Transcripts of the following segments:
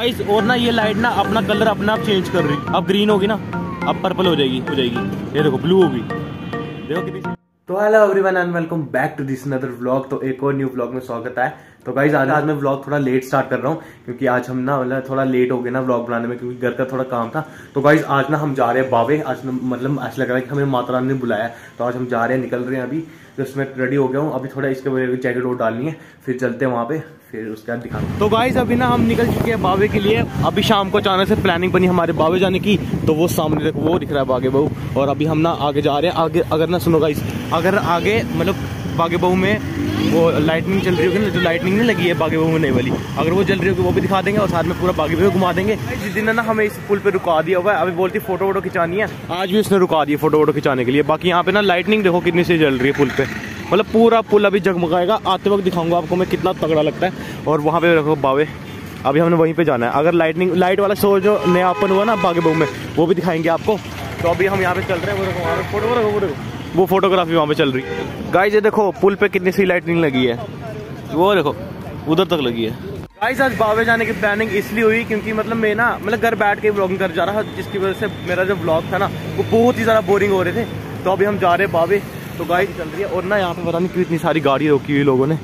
Guys और ना ये लाइट ना अपना कलर अपना आप चेंज कर रही। अब ग्रीन होगी ना, अब पर्पल हो जाएगी हो जाएगी। ये देखो ब्लू होगी। देखो कितनी तो hello everyone and welcome back to this another vlog तो एक और न्यू व्लॉग में स्वागत है। तो गाइज़ आज आज मैं व्लॉग थोड़ा लेट स्टार्ट कर रहा हूँ, क्योंकि आज हम ना मतलब थोड़ा लेट हो गए ना व्लॉग बनाने में, क्योंकि घर का थोड़ा काम था। तो गाइज़ आज ना हम जा रहे हैं बावे। आज मतलब ऐसा लग रहा है कि हमें माता रानी ने बुलाया तो आज हम जा रहे हैं, निकल रहे हैं अभी। जस्ट मैं रेडी हो गया हूँ। अभी थोड़ा इसके वजह जैकेट और डालनी है। फिर चलते हैं वहाँ पे, फिर उसके बाद दिखा तो गाइज़ अभी ना हम निकल चुके हैं बावे के लिए। अभी शाम को अचानक से प्लानिंग बनी हमारे बावे जाने की। तो वो सामने वो दिख रहा है बागे बहू। और अभी हम ना आगे जा रहे हैं। आगे, अगर ना सुनो गाइज़ अगर आगे मतलब बागे बहू में वो लाइटनिंग चल रही होगी ना, जो लाइटनिंग नहीं लगी है बागे बहू नई वाली। अगर वो चल रही होगी, वो भी दिखा देंगे और साथ में पूरा बागे बहू घुमा देंगे। जिस दिन ना, हमें इस पुल पे रुका दिया हुआ है। अभी बोलती फ़ोटो वोटो खिंचानी है। आज भी उसने रुका दिया फ़ोटो वोटो खिंचाने के लिए। बाकी यहाँ पे ना लाइटनिंग देखो कितनी सी जल रही है पुल पे। मतलब पूरा पुल अभी जगमगाएगा। आते वक्त दिखाऊँगा आपको मैं कितना तगड़ा लगता है। और वहाँ पे रखो बावे। अभी हमने वहीं पे जाना है। अगर लाइटनिंग लाइट वाला शो जो नया ओपन हुआ ना बागे बहू में, वो भी दिखाएँगे आपको। तो अभी हम यहाँ पे चल रहे हैं। वो पे फ़ोटो रखो, वो वो फोटोग्राफी वहाँ पे चल रही। है गाइस ये देखो, पुल पे कितनी सी लाइटनिंग लगी है। वो देखो, उधर तक लगी है। गाइस आज बावे जाने की प्लानिंग इसलिए हुई क्योंकि मतलब मैं ना मतलब घर बैठ के ब्लॉगिंग कर जा रहा था, जिसकी वजह से मेरा जो ब्लॉग था ना, वो बहुत ही ज़्यादा बोरिंग हो रहे थे। तो अभी हम जा रहे हैं बावे। तो गाइस चल रही है। और ना यहाँ पे पता नहीं क्यों इतनी सारी गाड़ी रोकी हुई लोगों ने।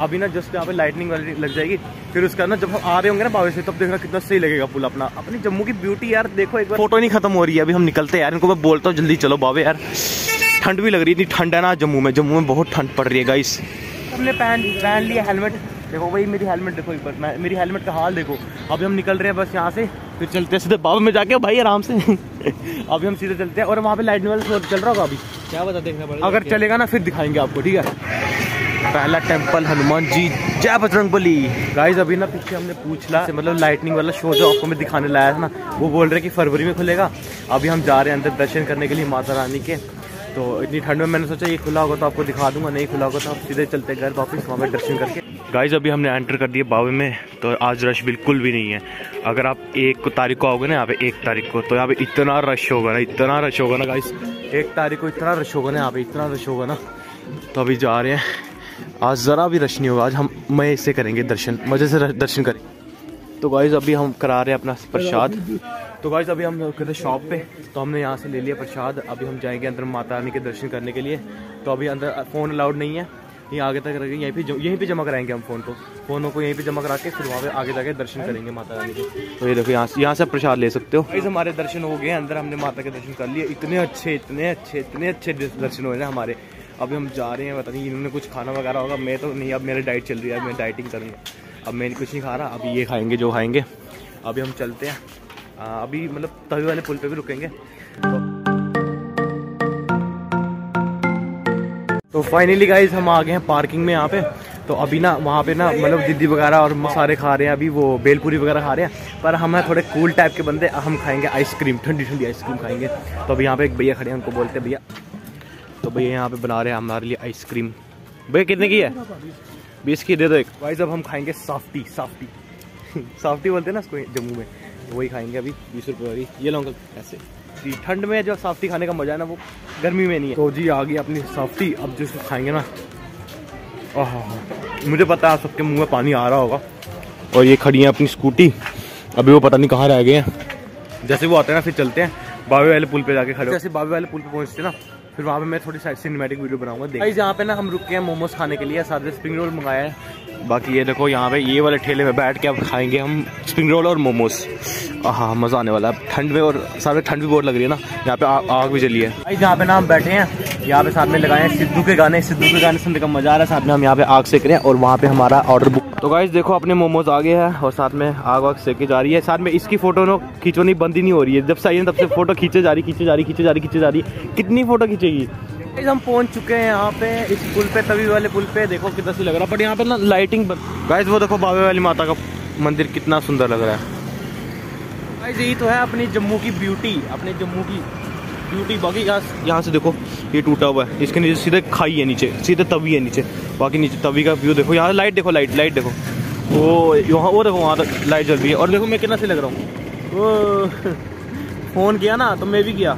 अभी ना जस्ट यहाँ पे लाइटनिंग वाली लग जाएगी। फिर उसका ना जब हम आ रहे होंगे ना बावे से, तब देखना कितना सही लगेगा पुल अपना। अपनी जम्मू की ब्यूटी यार, देखो एक बार। फ़ोटो नहीं खत्म हो रही है। अभी हम निकलते हैं यार। इनको मैं बोलता हूँ, जल्दी चलो बावे यार। ठंड भी लग रही है इतनी ठंड है ना जम्मू में जम्मू में बहुत ठंड पड़ रही है गाइस हमने पहन पहन लिया हेलमेट देखो भाई मेरी हेलमेट देखो एक बार मेरी हेलमेट का हाल देखो। अभी हम निकल रहे हैं बस यहाँ से फिर चलते हैं सीधे बाबा में जाके भाई आराम से। अभी हम सीधे चलते हैं और वहाँ पे लाइट वाला शो चल रहा होगा अभी। क्या बता देखना पड़ेगा अगर चलेगा ना फिर दिखाएँगे आपको ठीक है? पहला टेंपल हनुमान जी जय बजरंग बली। गाइस अभी ना पीछे हमने पूछ ला मतलब लाइटनिंग वाला शो जो आपको मैं दिखाने लाया था ना वो बोल रहे कि फरवरी में खुलेगा। अभी हम जा रहे हैं अंदर दर्शन करने के लिए माता रानी के। तो इतनी ठंड में मैंने सोचा ये खुला होगा तो आपको दिखा दूँगा नहीं खुला होगा तो आप सीधे चलते घर वापस वहाँ पे दर्शन करके। गाइज़ अभी हमने एंटर कर दिया बावे में तो आज रश बिल्कुल भी नहीं है। अगर आप एक तारीख को आओगे ना यहाँ पे एक तारीख को तो यहाँ पे इतना रश होगा ना इतना रश होगा ना गाइज़ एक तारीख को इतना रश होगा ना यहाँ पे इतना रश होगा ना। तो अभी जा रहे हैं। आज ज़रा भी रश नहीं होगा आज हम मज़े से करेंगे दर्शन मज़े से दर्शन करेंगे। तो गाइज़ अभी हम करा रहे हैं अपना प्रसाद। तो गाइज़ अभी हम गए थे शॉप पे तो हमने यहाँ से ले लिया प्रसाद। अभी हम जाएँगे अंदर माता रानी के दर्शन करने के लिए। तो अभी अंदर फ़ोन अलाउड नहीं है। ये आगे तक रखेंगे यहीं पे यहीं पे जमा कराएँगे हम फ़ोन को। फ़ोनों को यहीं पे जमा करा के फिर वहाँ पे आगे जाके दर्शन करेंगे माता रानी के। तो ये देखो यहाँ से यहाँ से प्रसाद ले सकते हो। गाइज़ हमारे दर्शन हो गए अंदर हमने माता के दर्शन कर लिए। इतने अच्छे इतने अच्छे इतने अच्छे दर्शन हुए ना हमारे। अभी हम जा रहे हैं पता नहीं इन्होंने कुछ खाना वगैरह होगा। मैं तो नहीं अब मेरी डाइट चल रही है मैं डाइटिंग करूँगा अब मैं कुछ नहीं खा रहा अभी ये खाएँगे जो खाएँगे। अभी हम चलते हैं। आ, अभी मतलब तवी वाले पुल पे भी रुकेंगे। तो फाइनली गाइज़ हम आ गए हैं पार्किंग में यहाँ पे। तो अभी ना वहाँ पे ना मतलब दीदी वगैरह और मसारे खा रहे हैं अभी वो बेलपूरी वगैरह खा रहे हैं। पर हम हैं थोड़े कूल टाइप के बंदे हम खाएँगे आइसक्रीम ठंडी ठंडी आइसक्रीम खाएँगे। तो अभी यहाँ पे एक भैया खड़े हैं उनको बोलते हैं भैया तो भैया यहाँ पे बना रहे हैं हमारे लिए आइसक्रीम भैया कितने की है? बीस की दे दो एक। भाई जब हम खाएँगे साफ्टी साफ्टी साफ्टी बोलते हैं ना उसको जम्मू में। वही खाएँगे अभी बीस रुपये वाली। ये लो अंकल ऐसे ठंड में जो साफ्टी खाने का मज़ा है ना वो गर्मी में नहीं है। तो जी आ गई अपनी साफ्टी अब जो इसको खाएँगे ना। ओह मुझे पता है सबके मुँह में पानी आ रहा होगा। और ये खड़ी है अपनी स्कूटी अभी वो पता नहीं कहाँ रह गए हैं। जैसे वो आते हैं ना फिर चलते हैं। बाबे वाले पुल पे जाके खड़े जैसे बाबे वाले पुल पे पहुँचते ना। फिर वहाँ पे मैं थोड़ी सिनेमेटिक वीडियो बनाऊँगा भाई यहाँ पे ना हम रुके हैं मोमोज खाने के लिए साथ स्प्रिंग रोल मंगाया है। बाकी ये देखो यहाँ पे ये वाले ठेले में बैठ के अब खाएँगे हम स्प्रिंग रोल और मोमोज। हाँ मज़ा आने वाला है। ठंड में और सारे ठंड भी बहुत लग रही है ना यहाँ पे आ, आग भी जली है। भाई जहाँ पे ना हम बैठे हैं यहाँ पे साथ में लगाए हैं सिद्धू के गाने। सिद्धू के गाने सुनने का मज़ा आ रहा है। साथ में हम यहाँ पे आग सेक रहे हैं और वहाँ पे हमारा ऑर्डर बुक तो गाइज़ देखो अपने मोमोज आ गए हैं और साथ में आग वाग सेके जा रही है। साथ में इसकी फ़ोटो नो खींचोनी बंद ही नहीं हो रही है। जब से आई है तब से फ़ोटो खींचे जा रही खींचे जा रही खींचे जा रही खींचे जा रही कितनी फ़ोटो खींचेगी? गाइज़ हम पहुँच चुके हैं यहाँ पे, इस पुल पे तभी वाले पुल पे। देखो कितना सी लग रहा है। बट यहाँ पे ना लाइटिंग गाइज़ वो देखो बाबे वाली माता का मंदिर कितना सुंदर लग रहा है। गाइज़ यही तो है अपनी जम्मू की ब्यूटी अपने जम्मू की ब्यूटी बाकी यहाँ यहाँ से देखो, ये टूटा हुआ है। इसके नीचे सीधे खाई है नीचे, सीधे तवी है नीचे। बाकी नीचे तवी का व्यू देखो, यहाँ लाइट देखो लाइट लाइट देखो। वो, यहाँ वो देखो, वहाँ तक लाइट जल रही है। और देखो, मैं कितना से लग रहा हूँ। वो फ़ोन किया ना तो मैं भी किया।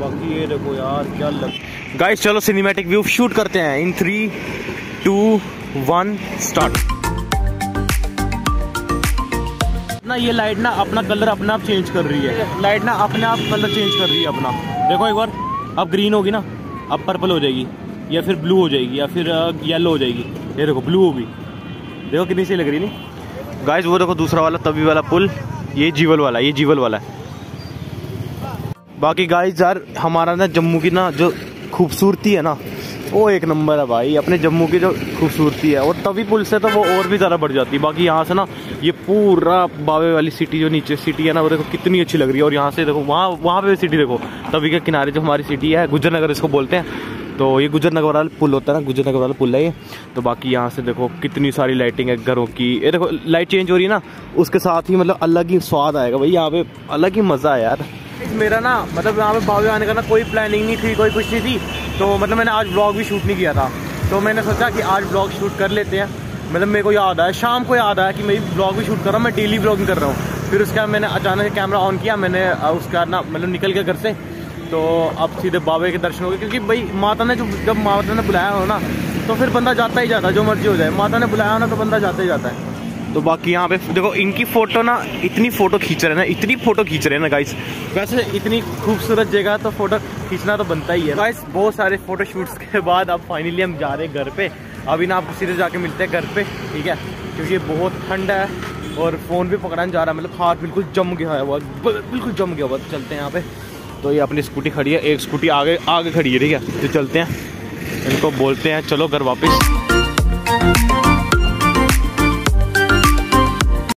बाकी ये देखो यार, क्या लग गाइस चलो सिनेमैटिक व्यू शूट करते हैं। In three two one start ये लाइट ना अपना कलर अपने आप चेंज कर रही है। लाइट ना अपने आप कलर चेंज कर रही है अपना। देखो एक बार, अब ग्रीन होगी ना, अब पर्पल हो जाएगी, या फिर ब्लू हो जाएगी, या फिर येलो हो जाएगी। ये देखो ब्लू होगी। देखो कितनी सही लग रही नहीं? गाइस वो देखो दूसरा वाला, तभी वाला पुल, ये जीवल वाला, ये जीवल वाला है। बाकी गाइस यार, हमारा ना जम्मू की ना जो खूबसूरती है ना वो एक नंबर है भाई, अपने जम्मू की जो खूबसूरती है, और तभी पुल से तो वो और भी ज़्यादा बढ़ जाती है। बाकी यहाँ से ना, ये पूरा बावे वाली सिटी जो नीचे सिटी है ना, वो देखो कितनी अच्छी लग रही है। और यहाँ से देखो, वहाँ वहाँ पे सिटी देखो, तभी के किनारे जो हमारी सिटी है गुजर नगर इसको बोलते हैं। तो ये गुजर नगर वाला पुल होता है ना गुजर नगर वाला पुल है ये। तो बाकी यहाँ से देखो, कितनी सारी लाइटिंग है घरों की। ये देखो लाइट चेंज हो रही है ना, उसके साथ ही मतलब अलग ही स्वाद आएगा भाई, यहाँ पे अलग ही मज़ा है यार। मेरा ना मतलब यहाँ पे बावे आने का ना कोई प्लानिंग नहीं थी, कोई कुछ नहीं थी। तो मतलब मैंने आज ब्लॉग भी शूट नहीं किया था। तो मैंने सोचा कि आज ब्लॉग शूट कर लेते हैं। मतलब मेरे को याद आया, शाम को याद आया कि मैं ब्लॉग भी शूट कर रहा हूँ, मैं डेली ब्लॉगिंग कर रहा हूँ। फिर उसके बाद मैंने अचानक कैमरा ऑन किया, मैंने उसका ना मतलब निकल गया घर से। तो अब सीधे बाबे के दर्शन हो गए, क्योंकि भाई माता ने जो, जब माता ने बुलाया हो ना तो फिर बंदा जाता ही जाता है, जो मर्ज़ी हो जाए। माता ने बुलाया हो ना तो बंदा जाता ही जाता है। तो बाकी यहाँ पे देखो, इनकी फ़ोटो ना, इतनी फ़ोटो खींच रहे हैं ना, इतनी फ़ोटो खींच रहे हैं ना गाइस वैसे इतनी खूबसूरत जगह तो फ़ोटो खींचना तो बनता ही है गाइस बहुत सारे फ़ोटो शूट्स के बाद अब फाइनली हम जा रहे हैं घर पे। अभी ना आपको सीधे जाके मिलते हैं घर पे, ठीक है? क्योंकि बहुत ठंड है और फ़ोन भी पकड़ाने जा रहा है मतलब हाथ बिल्कुल जम गया है वो बिल्कुल जम गया हुआ चलते हैं यहाँ पे। तो ये अपनी स्कूटी खड़ी है, एक स्कूटी आगे आगे खड़ी है, ठीक है? तो चलते हैं। इनको बोलते हैं, चलो घर वापस।